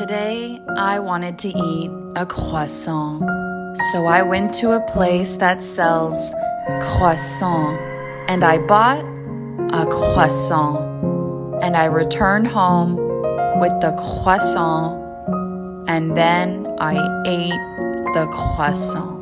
Today, I wanted to eat a croissant. So I went to a place that sells croissant and I bought a croissant. And I returned home with the croissant and then I ate the croissant.